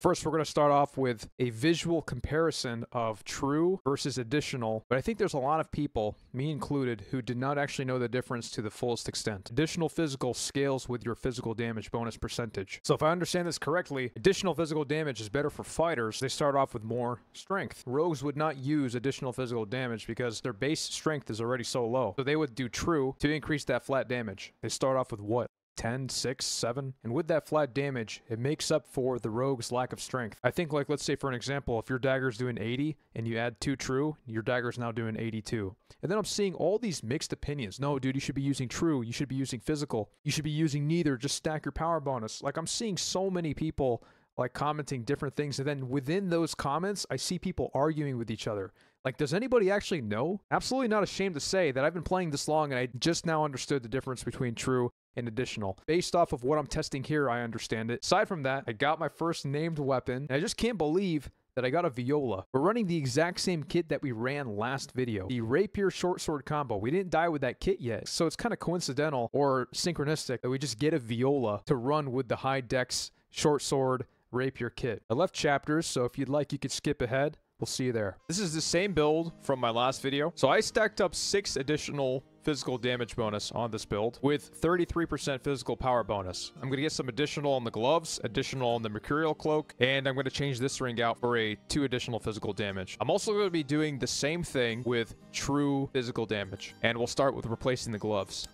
First, we're going to start off with a visual comparison of true versus additional, but I think there's a lot of people, me included, who did not actually know the difference to the fullest extent. Additional physical scales with your physical damage bonus percentage. So if I understand this correctly, additional physical damage is better for fighters. They start off with more strength. Rogues would not use additional physical damage because their base strength is already so low. So they would do true to increase that flat damage. They start off with what? 10, 6, 7. And with that flat damage, it makes up for the rogue's lack of strength. I think, like, let's say for an example, if your dagger's doing 80 and you add 2 true, your dagger's now doing 82. And then I'm seeing all these mixed opinions. No, dude, you should be using true. You should be using physical. You should be using neither. Just stack your power bonus. Like, I'm seeing so many people like commenting different things. And then within those comments, I see people arguing with each other. Like, does anybody actually know? Absolutely not ashamed to say that I've been playing this long and I just now understood the difference between true additional. Based off of what I'm testing here, I understand it. Aside from that, I got my first named weapon, and I just can't believe that I got a Viola. We're running the exact same kit that we ran last video. The Rapier Short Sword combo. We didn't die with that kit yet, so it's kind of coincidental or synchronistic that we just get a Viola to run with the high dex Short Sword Rapier kit. I left chapters, so if you'd like, you could skip ahead. We'll see you there. This is the same build from my last video. So I stacked up six additional physical damage bonus on this build with 33% physical power bonus. I'm going to get some additional on the gloves, additional on the Mercurial Cloak, and I'm going to change this ring out for a two additional physical damage. I'm also going to be doing the same thing with true physical damage, and we'll start with replacing the gloves.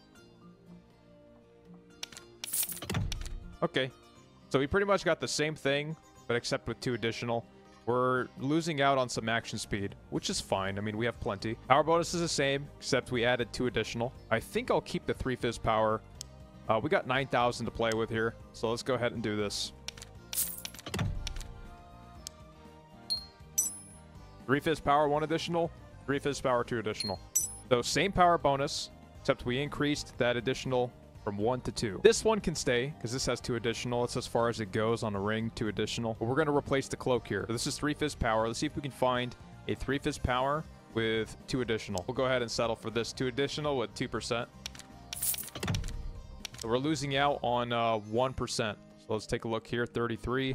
Okay, so we pretty much got the same thing, but except with two additional. We're losing out on some action speed, which is fine. I mean, we have plenty. Power bonus is the same, except we added two additional. I think I'll keep the 3 Phys power. Uh, we got 9,000 to play with here, so let's go ahead and do this. 3 Phys power, 1 additional. 3 Fizz power, 2 additional. So same power bonus, except we increased that additional from one to two. This one can stay because this has two additional. It's as far as it goes on a ring, two additional. But we're going to replace the cloak here. So this is three phys power. Let's see if we can find a three phys power with two additional. We'll go ahead and settle for this two additional with 2%. So we're losing out on uh, 1%. So let's take a look here. 33,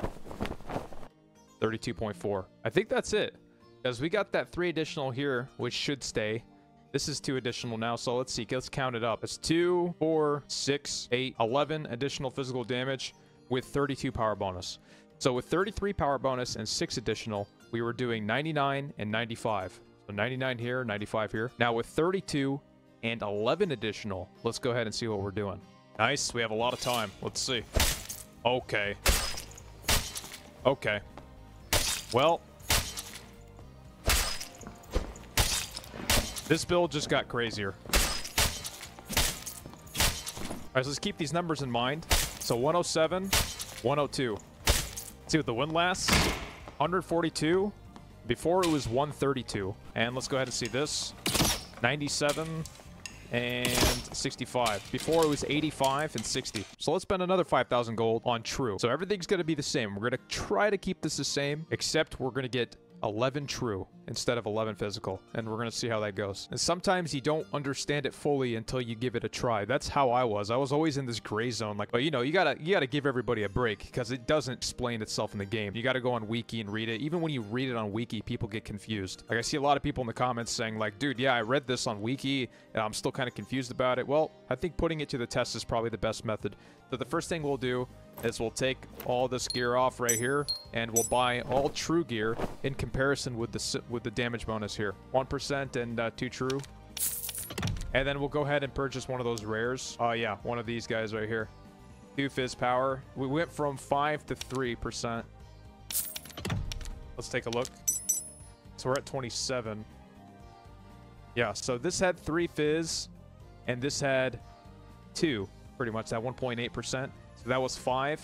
32.4. I think that's it. Because we got that three additional here, which should stay. This is two additional now, so let's see. Let's count it up. It's two, four, six, eight, 11 additional physical damage with 32 power bonus. So with 33 power bonus and 6 additional, we were doing 99 and 95. So 99 here, 95 here. Now with 32 and 11 additional, let's go ahead and see what we're doing. Nice. We have a lot of time. Let's see. Okay. Okay. Well, This build just got crazier. Alright, so let's keep these numbers in mind. So 107, 102. Let's see what the Windlass. 142. Before it was 132. And let's go ahead and see this. 97 and 65. Before it was 85 and 60. So let's spend another 5,000 gold on true. So everything's going to be the same. We're going to try to keep this the same, except we're going to get 11 true instead of 11 physical. And we're going to see how that goes. And sometimes you don't understand it fully until you give it a try. That's how I was. I was always in this gray zone. Like, but you know, you gotta, you gotta give everybody a break because it doesn't explain itself in the game. You gotta go on Wiki and read it. Even when you read it on Wiki, people get confused. Like I see a lot of people in the comments saying like, dude, yeah, I read this on Wiki and I'm still kind of confused about it. Well, I think putting it to the test is probably the best method. So the first thing we'll do is we'll take all this gear off right here and we'll buy all true gear in comparison with the with the damage bonus here. 1% and uh, 2 true. And then we'll go ahead and purchase one of those rares. Oh uh, yeah one of these guys right here. 2 phys power. We went from 5 to 3% let's take a look. So we're at 27 yeah so this had 3 phys and this had 2 pretty much that 1.8% so that was five.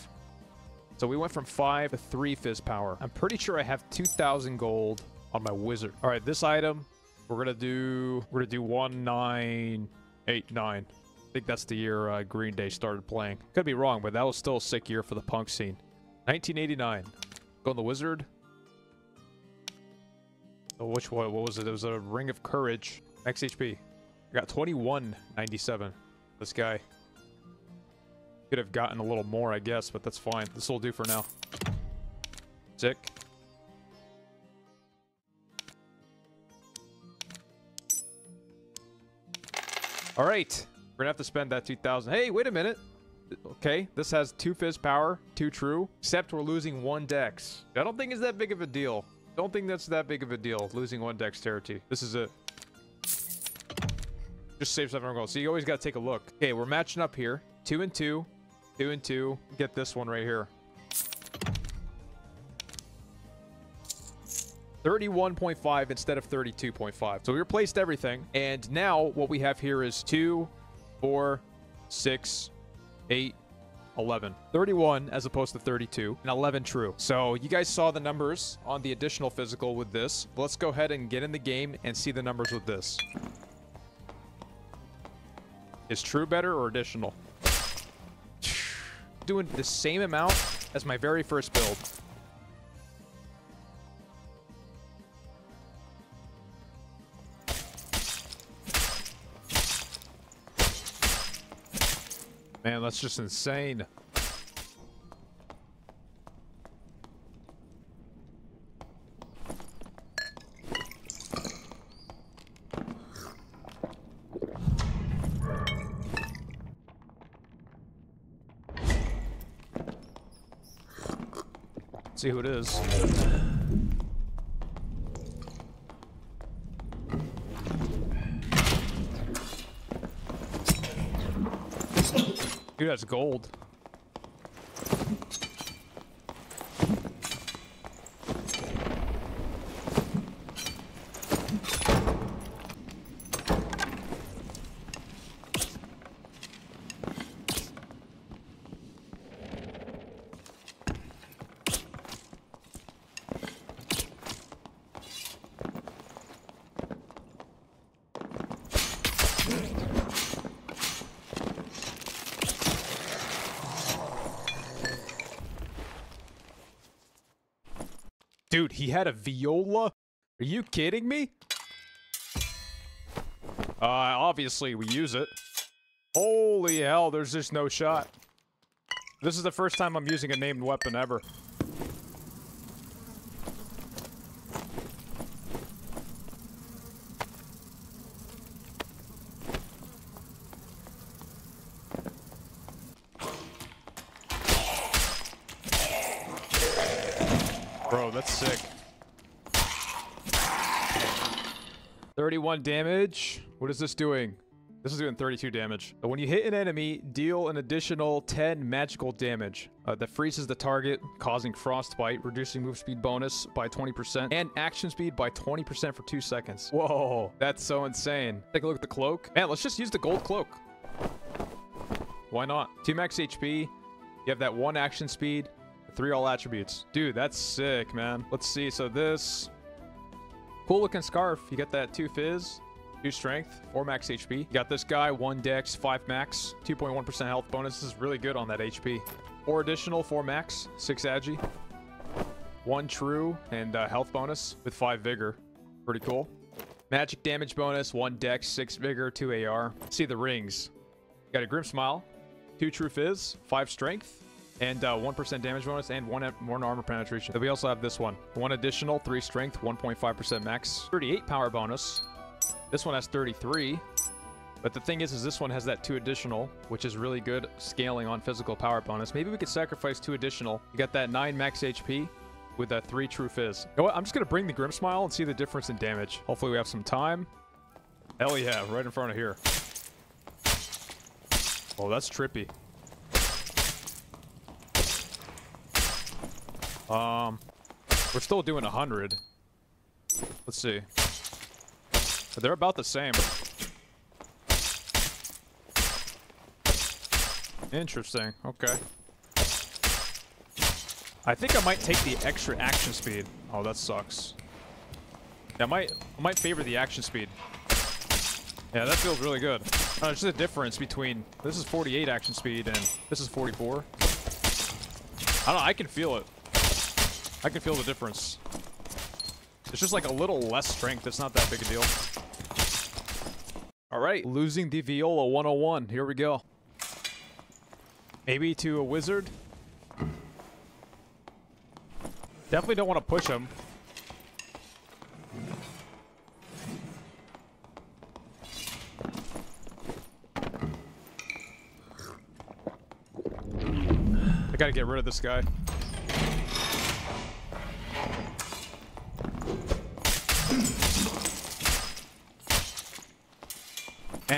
So we went from five to three phys power. I'm pretty sure I have 2,000 gold on my wizard. All right, this item, we're gonna do, we're gonna do one nine eight nine. I think that's the year uh, Green Day started playing. Could be wrong, but that was still a sick year for the punk scene. 1989. Go on the wizard. Oh, which one? What was it? It was a Ring of Courage. Max HP. I got 2197. This guy. Could have gotten a little more, I guess, but that's fine. This will do for now. Sick. All right. We're gonna have to spend that 2,000. Hey, wait a minute. Okay, this has two phys power, two true, except we're losing one dex. I don't think it's that big of a deal. Don't think that's that big of a deal, losing one dexterity. This is it. Just save stuff and go. So you always gotta take a look. Okay, we're matching up here. Two and two, two and two. Get this one right here. 31.5 instead of 32.5. So we replaced everything. And now what we have here is 2, 4, 6, 8, 11. 31 as opposed to 32 and 11 true. So you guys saw the numbers on the additional physical with this. Let's go ahead and get in the game and see the numbers with this. Is true better or additional? Doing the same amount as my very first build. Man, that's just insane. See who it is. Dude, that's gold. Dude, he had a viola? Are you kidding me? Uh, obviously we use it. Holy hell, there's just no shot. This is the first time I'm using a named weapon ever. Bro, that's sick. 31 damage. What is this doing? This is doing 32 damage. When you hit an enemy, deal an additional 10 magical damage. Uh, that freezes the target, causing frostbite, reducing move speed bonus by 20%, and action speed by 20% for 2 seconds. Whoa, that's so insane. Take a look at the cloak. Man, let's just use the gold cloak. Why not? 2 max HP, you have that 1 action speed, Three all attributes. Dude, that's sick, man. Let's see. So this... Cool looking scarf. You got that 2 phys, 2 strength, 4 max HP. You got this guy, 1 dex, 5 max, 2.1% health bonus. This is really good on that HP. 4 additional, 4 max, 6 agi. 1 true, and uh, health bonus with 5 vigor. Pretty cool. Magic damage bonus, 1 dex, 6 vigor, 2 AR. See the rings. got a Grim Smile, 2 true phys, 5 strength, and 1% uh, damage bonus and 1 more armor penetration. Then we also have this one. One additional, 3 strength, 1.5% max. 38 power bonus. This one has 33. But the thing is, is this one has that 2 additional, which is really good scaling on physical power bonus. Maybe we could sacrifice 2 additional. You got that 9 max HP with that 3 true phys. You know what? I'm just going to bring the Grim Smile and see the difference in damage. Hopefully we have some time. Hell yeah, right in front of here. Oh, that's trippy. Um, we're still doing 100. Let's see. They're about the same. Interesting. Okay. I think I might take the extra action speed. Oh, that sucks. Yeah, I might, I might favor the action speed. Yeah, that feels really good. Uh, there's just a difference between... This is 48 action speed and this is 44. I don't know, I can feel it. I can feel the difference. It's just like a little less strength. It's not that big a deal. All right, losing the Viola 101. Here we go. Maybe to a wizard. Definitely don't want to push him. I gotta get rid of this guy.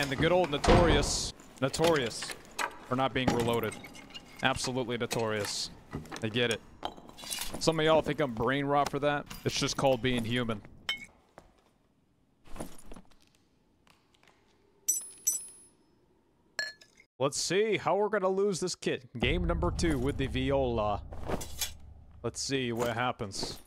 The good old notorious, notorious for not being reloaded. Absolutely notorious. I get it. Some of y'all think I'm brain rot for that. It's just called being human. Let's see how we're gonna lose this kit. Game number two with the viola. Let's see what happens.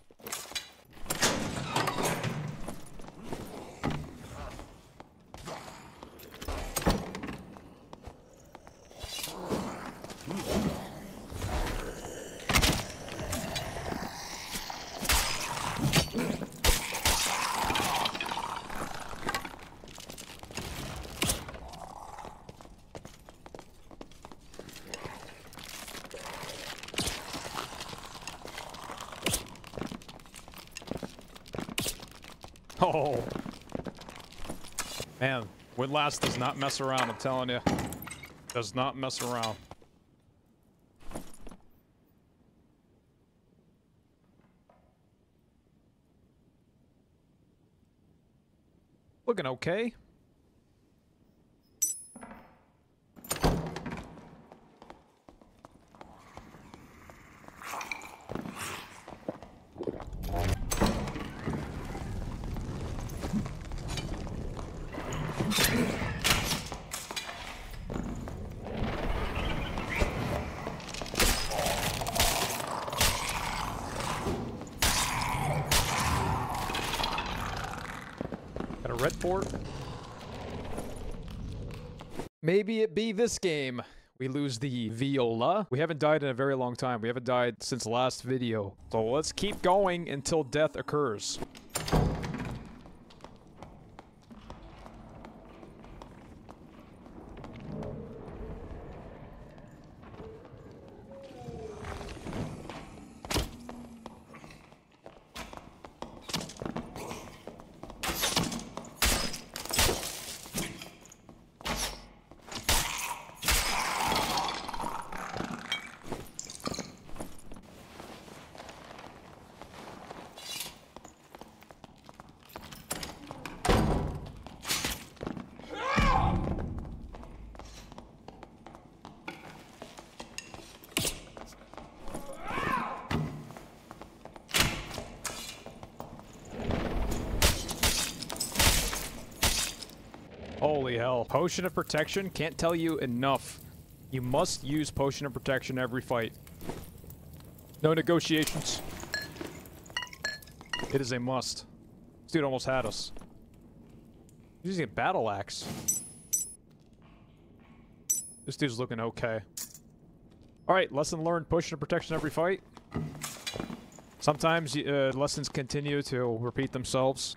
Oh. Man, Woodlass does not mess around, I'm telling you. Does not mess around. Looking okay. Got a red fort. Maybe it be this game. We lose the viola. We haven't died in a very long time. We haven't died since last video. So let's keep going until death occurs. Holy hell. Potion of Protection, can't tell you enough. You must use Potion of Protection every fight. No negotiations. It is a must. This dude almost had us. He's using a battle axe. This dude's looking okay. Alright, lesson learned, Potion of Protection every fight. Sometimes uh, lessons continue to repeat themselves.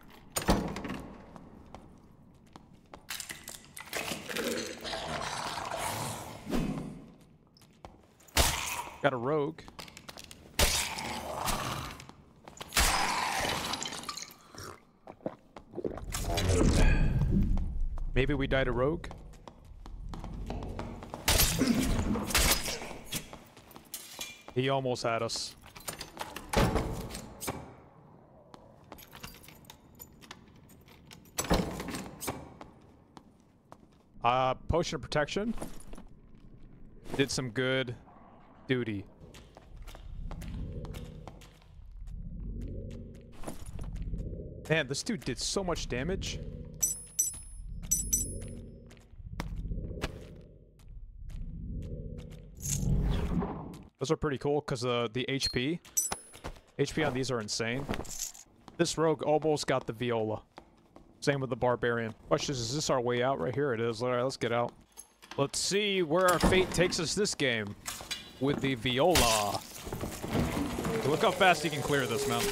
Got a rogue. Maybe we died a rogue? He almost had us. Uh, potion of protection. Did some good duty. Man, this dude did so much damage. Those are pretty cool because uh, the HP, HP on these are insane. This rogue almost got the viola. Same with the barbarian. Question is, is this our way out right here? It is. All right, let's get out. Let's see where our fate takes us this game with the viola. Look how fast he can clear this, man.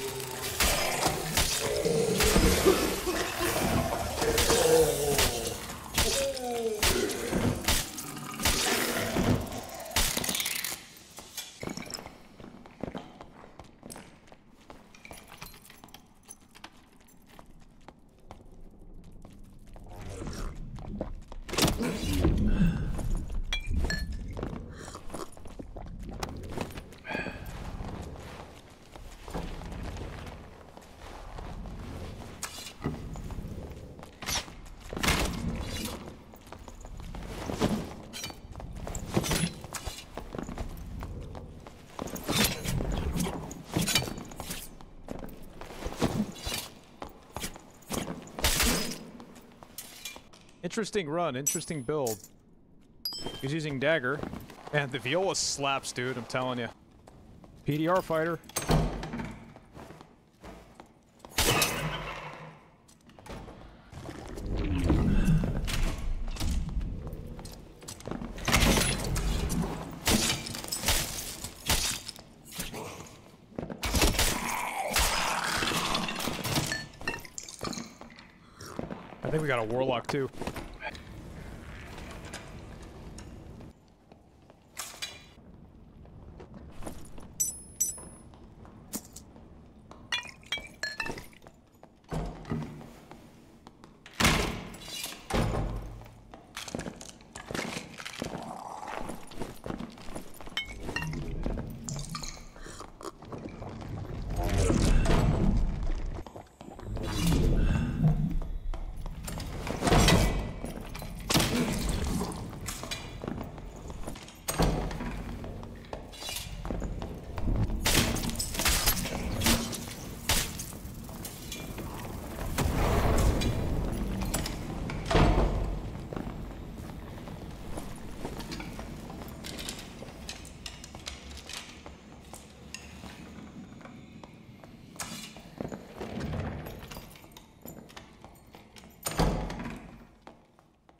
Interesting run, interesting build. He's using dagger. And the viola slaps, dude, I'm telling you. PDR fighter. I think we got a warlock too.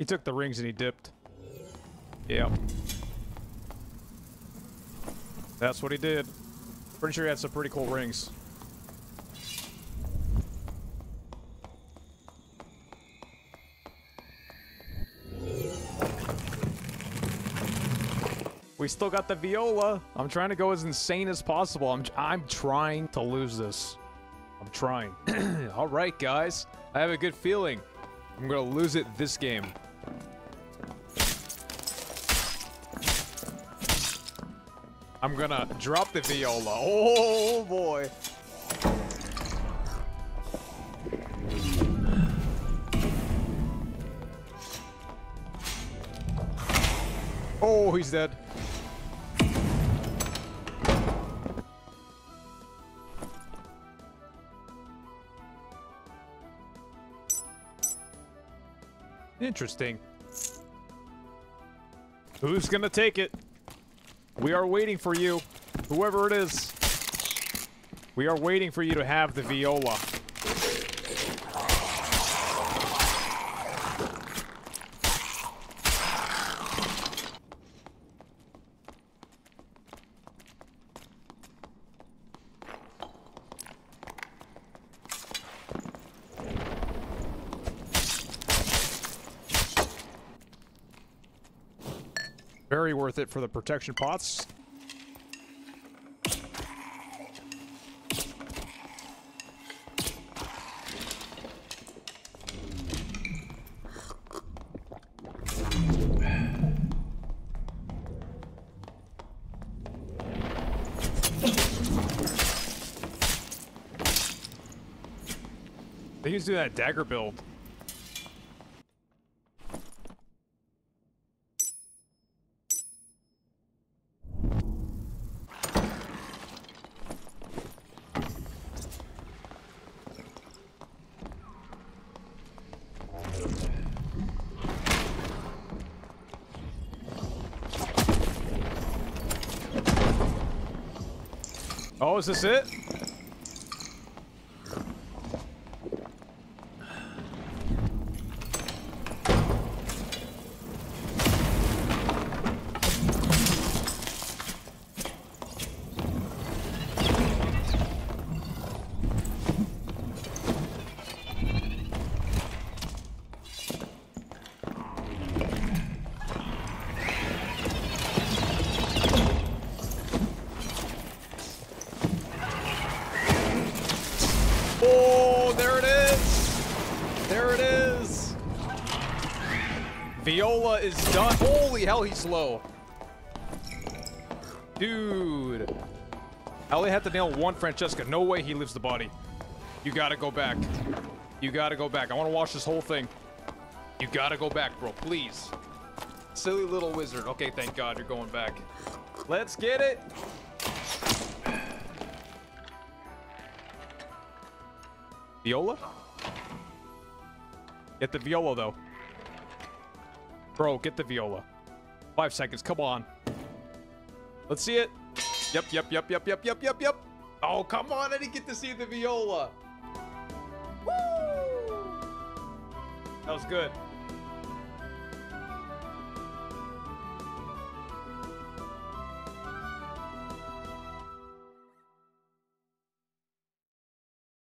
He took the rings and he dipped. Yeah. That's what he did. Pretty sure he had some pretty cool rings. We still got the viola. I'm trying to go as insane as possible. I'm I'm trying to lose this. I'm trying. All right, guys. I have a good feeling. I'm gonna lose it this game. I'm gonna drop the viola. Oh boy. Oh, he's dead. Interesting. Who's gonna take it? We are waiting for you. Whoever it is. We are waiting for you to have the viola. Very worth it for the protection pots. They used to do that dagger build. Is this it? Is done. Holy hell, he's slow. Dude. I only had to nail one Francesca. No way he lives the body. You gotta go back. You gotta go back. I wanna watch this whole thing. You gotta go back, bro. Please. Silly little wizard. Okay, thank God you're going back. Let's get it! Viola? Get the viola, though. Bro, get the viola. Five seconds. Come on. Let's see it. Yep, yep, yep, yep, yep, yep, yep, yep. Oh, come on. I didn't get to see the viola. Woo! That was good.